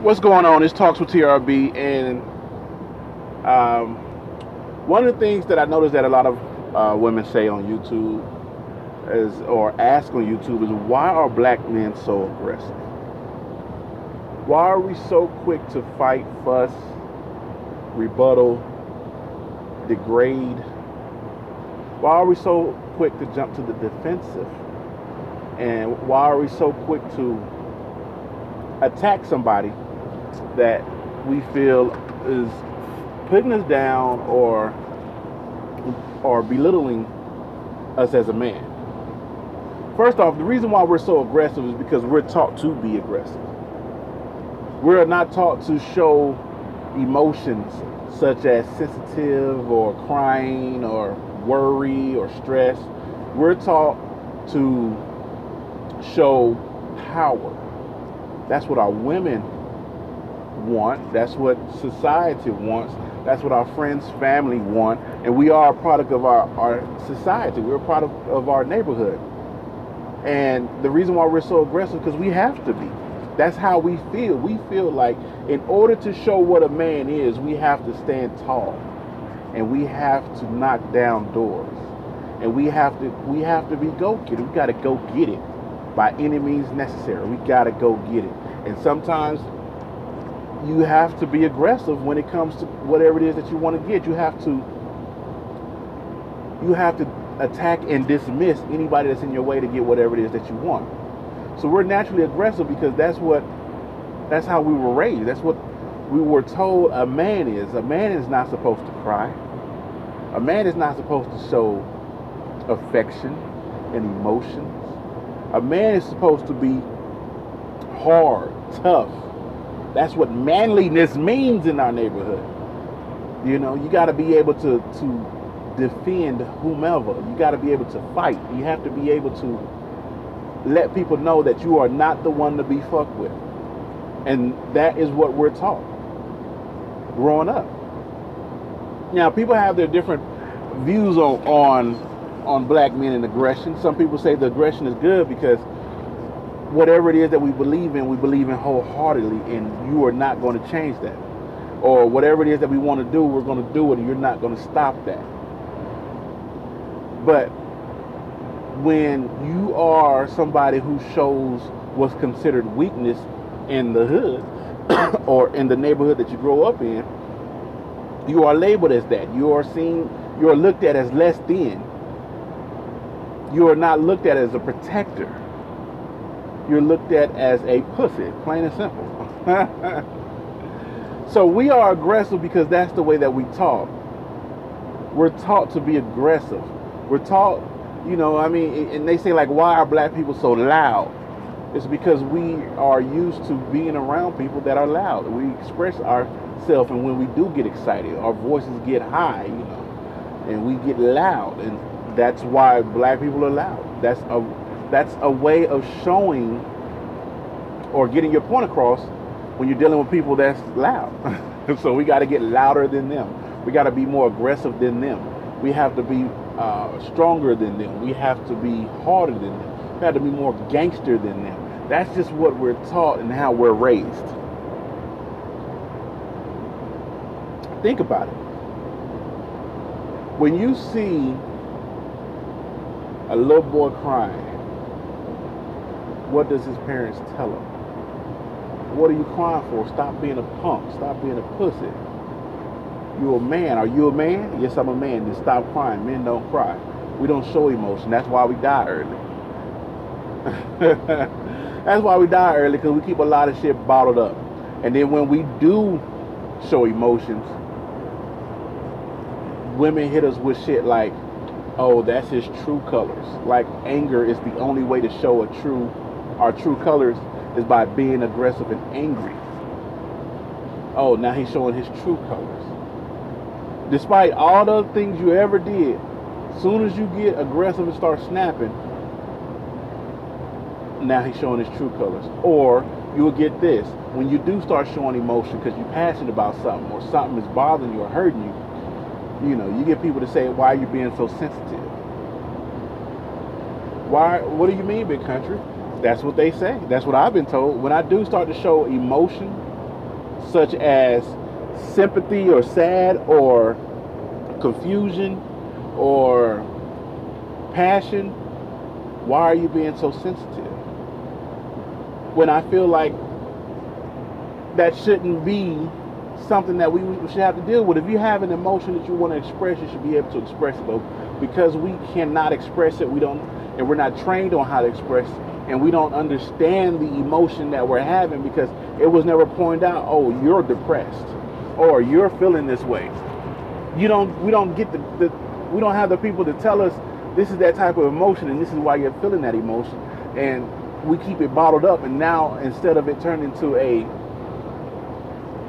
what's going on? It's Talks with TRB, and um, one of the things that I noticed that a lot of uh, women say on YouTube is, or ask on YouTube, is why are black men so aggressive? Why are we so quick to fight, fuss, rebuttal, degrade? Why are we so quick to jump to the defensive? And why are we so quick to attack somebody that we feel is putting us down or or belittling us as a man. First off, the reason why we're so aggressive is because we're taught to be aggressive. We're not taught to show emotions such as sensitive or crying or worry or stress. We're taught to show power. That's what our women want. That's what society wants. That's what our friends, family want. And we are a product of our, our society. We're a product of our neighborhood. And the reason why we're so aggressive because we have to be. That's how we feel. We feel like in order to show what a man is, we have to stand tall. And we have to knock down doors. And we have to we have to be go get it. We gotta go get it by any means necessary. We gotta go get it. And sometimes you have to be aggressive when it comes to whatever it is that you want to get. You have to you have to attack and dismiss anybody that's in your way to get whatever it is that you want. So we're naturally aggressive because that's what that's how we were raised. That's what we were told a man is. A man is not supposed to cry. A man is not supposed to show affection and emotions. A man is supposed to be hard, tough, that's what manliness means in our neighborhood. You know, you got to be able to to defend whomever. You got to be able to fight. You have to be able to let people know that you are not the one to be fucked with. And that is what we're taught growing up. Now, people have their different views on on on black men and aggression. Some people say the aggression is good because whatever it is that we believe in, we believe in wholeheartedly, and you are not going to change that. Or whatever it is that we want to do, we're going to do it, and you're not going to stop that. But when you are somebody who shows what's considered weakness in the hood or in the neighborhood that you grow up in, you are labeled as that. You are seen, you are looked at as less than. You are not looked at as a protector you're looked at as a pussy, plain and simple. so we are aggressive because that's the way that we talk. We're taught to be aggressive. We're taught, you know, I mean, and they say like, why are black people so loud? It's because we are used to being around people that are loud. We express ourselves, and when we do get excited, our voices get high, you know, and we get loud, and that's why black people are loud. That's a that's a way of showing or getting your point across when you're dealing with people that's loud. so we got to get louder than them. We got to be more aggressive than them. We have to be uh, stronger than them. We have to be harder than them. We have to be more gangster than them. That's just what we're taught and how we're raised. Think about it. When you see a little boy crying, what does his parents tell him? What are you crying for? Stop being a punk. Stop being a pussy. You a man. Are you a man? Yes, I'm a man. Then stop crying. Men don't cry. We don't show emotion. That's why we die early. That's why we die early because we keep a lot of shit bottled up. And then when we do show emotions, women hit us with shit like, oh, that's his true colors. Like anger is the only way to show a true our true colors is by being aggressive and angry. Oh, now he's showing his true colors. Despite all the things you ever did, soon as you get aggressive and start snapping, now he's showing his true colors. Or you will get this when you do start showing emotion because you're passionate about something or something is bothering you or hurting you. You know, you get people to say, "Why are you being so sensitive?" Why? What do you mean, big country? That's what they say. That's what I've been told. When I do start to show emotion such as sympathy or sad or confusion or passion, why are you being so sensitive? When I feel like that shouldn't be something that we should have to deal with. If you have an emotion that you want to express, you should be able to express it. But because we cannot express it, we don't, and we're not trained on how to express, and we don't understand the emotion that we're having because it was never pointed out. Oh, you're depressed, or you're feeling this way. You don't. We don't get the, the. We don't have the people to tell us this is that type of emotion, and this is why you're feeling that emotion, and we keep it bottled up. And now instead of it turning into a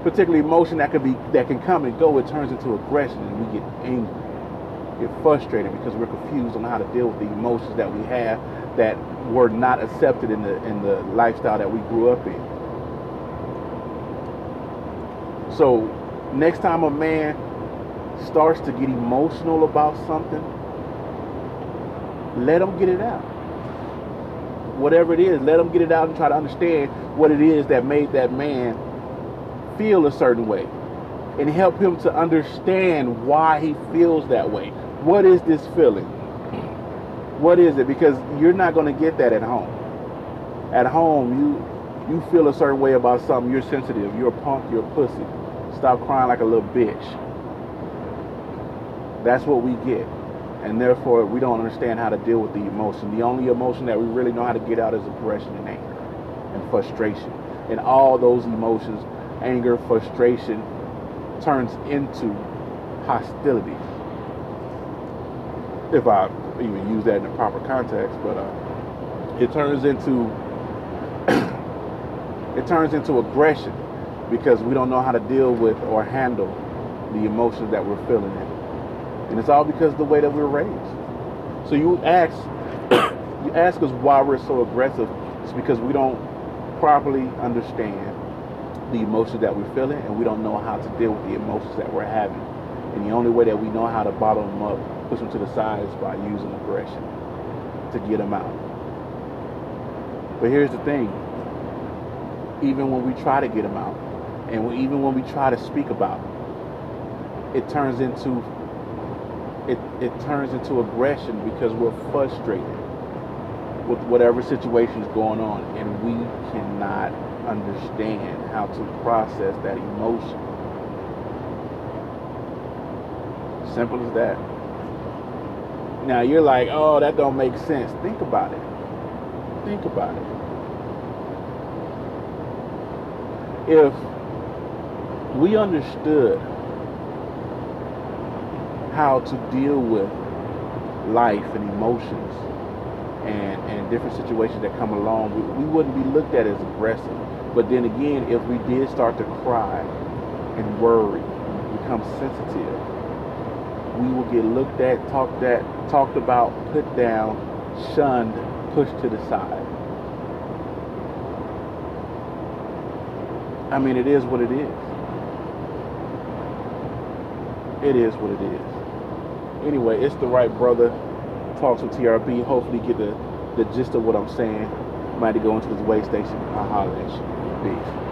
particular emotion that could be that can come and go, it turns into aggression, and we get angry, get frustrated because we're confused on how to deal with the emotions that we have that were not accepted in the in the lifestyle that we grew up in. So, next time a man starts to get emotional about something, let him get it out. Whatever it is, let him get it out and try to understand what it is that made that man feel a certain way and help him to understand why he feels that way. What is this feeling? What is it? Because you're not going to get that at home. At home, you you feel a certain way about something. You're sensitive. You're a punk. You're a pussy. Stop crying like a little bitch. That's what we get. And therefore, we don't understand how to deal with the emotion. The only emotion that we really know how to get out is aggression and anger and frustration. And all those emotions anger, frustration turns into hostility. If I even use that in the proper context, but uh, it turns into it turns into aggression because we don't know how to deal with or handle the emotions that we're feeling in. And it's all because of the way that we're raised. So you ask you ask us why we're so aggressive. It's because we don't properly understand the emotions that we're feeling and we don't know how to deal with the emotions that we're having. And the only way that we know how to bottle them up, push them to the sides by using aggression to get them out. But here's the thing. Even when we try to get them out, and even when we try to speak about it, it turns into it, it turns into aggression because we're frustrated with whatever situation is going on and we cannot understand how to process that emotion. Simple as that. Now you're like, oh, that don't make sense. Think about it. Think about it. If we understood how to deal with life and emotions and, and different situations that come along, we, we wouldn't be looked at as aggressive but then again, if we did start to cry and worry, become sensitive, we will get looked at, talked at, talked about, put down, shunned, pushed to the side. I mean, it is what it is. It is what it is. Anyway, it's the right brother. Talks with TRB. Hopefully, get the, the gist of what I'm saying. Might to go into this way station. I'll holler at you. Peace.